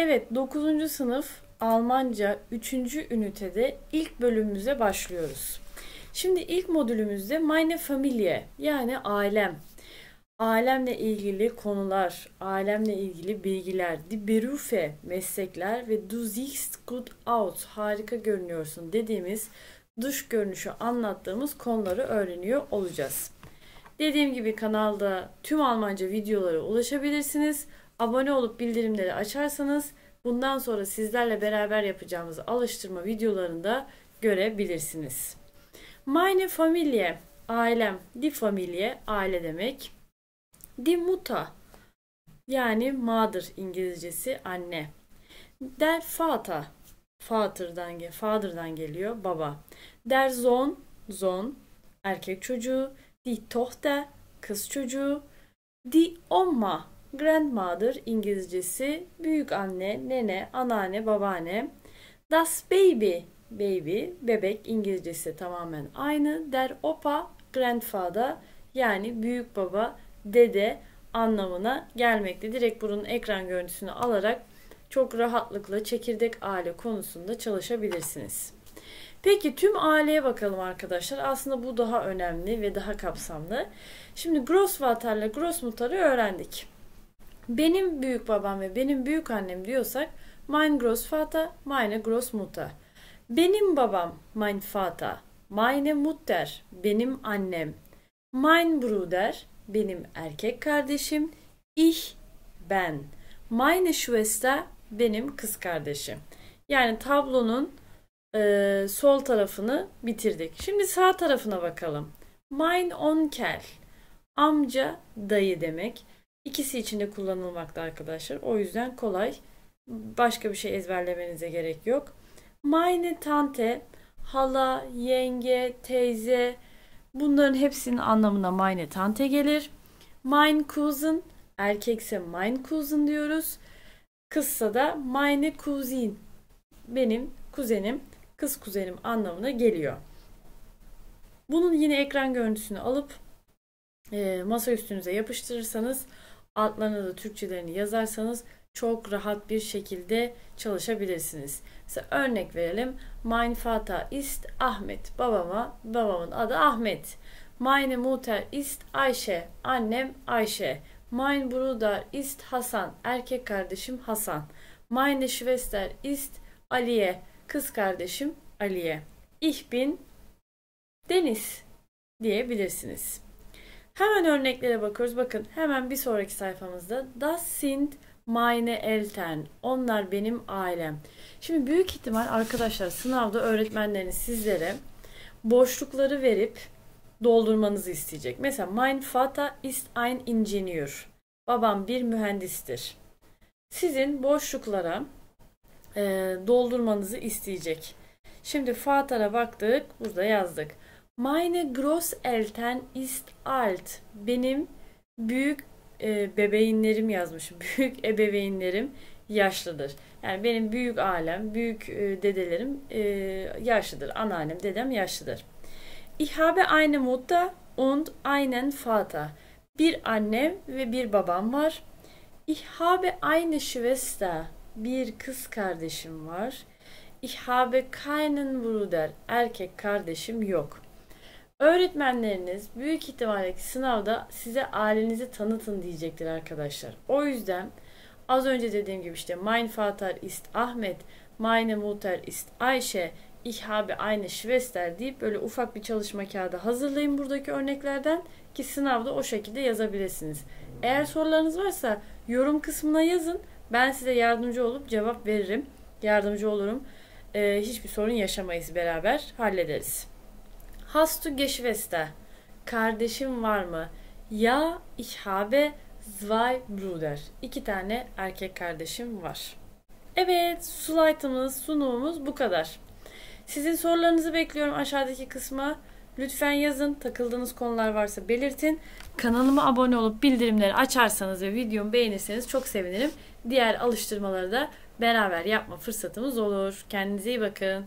Evet 9. sınıf Almanca 3. ünitede ilk bölümümüze başlıyoruz. Şimdi ilk modülümüzde Meine Familie yani ailem. Alemle ilgili konular, alemle ilgili bilgiler, die Berufe, meslekler ve du siehst gut aus, harika görünüyorsun dediğimiz dış görünüşü anlattığımız konuları öğreniyor olacağız. Dediğim gibi kanalda tüm Almanca videolara ulaşabilirsiniz. Abone olup bildirimleri açarsanız bundan sonra sizlerle beraber yapacağımız alıştırma videolarında görebilirsiniz. Meine Familie, ailem, die Familie, aile demek. Die Mutter, yani mother İngilizcesi anne. Der Vater, Vater'dan, father'dan geliyor, baba. Der Sohn, Sohn, erkek çocuğu. Die Tochter, kız çocuğu. Die Oma, grandmother İngilizcesi büyük anne, nene, anneanne, babaanne. Das Baby, baby, bebek İngilizcesi tamamen aynı. Der Opa, grandfather yani büyük baba, dede anlamına gelmekte. Direkt bunun ekran görüntüsünü alarak çok rahatlıkla çekirdek aile konusunda çalışabilirsiniz. Peki tüm aileye bakalım arkadaşlar. Aslında bu daha önemli ve daha kapsamlı. Şimdi Grossvater ile Grossmutter'ı öğrendik. Benim büyük babam ve benim büyük annem diyorsak mein Großvater, meine Großmutter. Benim babam mein Vater, meine Mutter, benim annem. Mein Bruder, benim erkek kardeşim. Ich, ben. Meine Schwester, benim kız kardeşim. Yani tablonun e, sol tarafını bitirdik. Şimdi sağ tarafına bakalım. Mein Onkel, amca, dayı demek. İkisi için de kullanılmakta arkadaşlar. O yüzden kolay. Başka bir şey ezberlemenize gerek yok. Meine Tante, hala, yenge, teyze bunların hepsinin anlamına meine Tante gelir. Mein Cousin, erkekse mein Cousin diyoruz. Kızsa da meine Cousine, benim kuzenim, kız kuzenim anlamına geliyor. Bunun yine ekran görüntüsünü alıp e, masa üstünüze yapıştırırsanız altlarına da Türkçelerini yazarsanız çok rahat bir şekilde çalışabilirsiniz. Mesela örnek verelim. Mein Vater ist Ahmet. Babama, babamın adı Ahmet. Meine Mutter ist Ayşe. Annem Ayşe. Mein Bruder ist Hasan. Erkek kardeşim Hasan. Meine Schwester ist Aliye. Kız kardeşim Aliye. Ich bin Deniz diyebilirsiniz. Hemen örneklere bakıyoruz. Bakın hemen bir sonraki sayfamızda Das sind meine Eltern. Onlar benim ailem. Şimdi büyük ihtimal arkadaşlar sınavda öğretmenleriniz sizlere boşlukları verip doldurmanızı isteyecek. Mesela mein Vater ist ein Ingenieur. Babam bir mühendistir. Sizin boşluklara e, doldurmanızı isteyecek. Şimdi Vater'a baktık. Burada yazdık. Meine Großeltern ist alt. Benim büyük e, bebeğinlerim yazmış. Büyük ebeveynlerim yaşlıdır. Yani benim büyük alem, büyük e, dedelerim e, yaşlıdır. Anneannem, dedem yaşlıdır. Ich habe eine Mutter und einen Vater. Bir annem ve bir babam var. Ich habe eine Schwester. Bir kız kardeşim var. Ich habe keinen Bruder. Erkek kardeşim yok. Öğretmenleriniz büyük ihtimalle sınavda size ailenizi tanıtın diyecektir arkadaşlar. O yüzden az önce dediğim gibi işte Mein Vater ist Ahmet, Meine Mutter ist Ayşe, Ich habe eine Schwester deyip böyle ufak bir çalışma kağıdı hazırlayın buradaki örneklerden ki sınavda o şekilde yazabilirsiniz. Eğer sorularınız varsa yorum kısmına yazın. Ben size yardımcı olup cevap veririm. Yardımcı olurum. Ee, hiçbir sorun yaşamayız beraber hallederiz. Hast du Geschwister? Kardeşim var mı? Ya ich habe zwei Brüder. İki tane erkek kardeşim var. Evet, slaytımız, sunumumuz bu kadar. Sizin sorularınızı bekliyorum aşağıdaki kısma. Lütfen yazın. Takıldığınız konular varsa belirtin. Kanalıma abone olup bildirimleri açarsanız ve videomu beğenirseniz çok sevinirim. Diğer alıştırmaları da beraber yapma fırsatımız olur. Kendinize iyi bakın.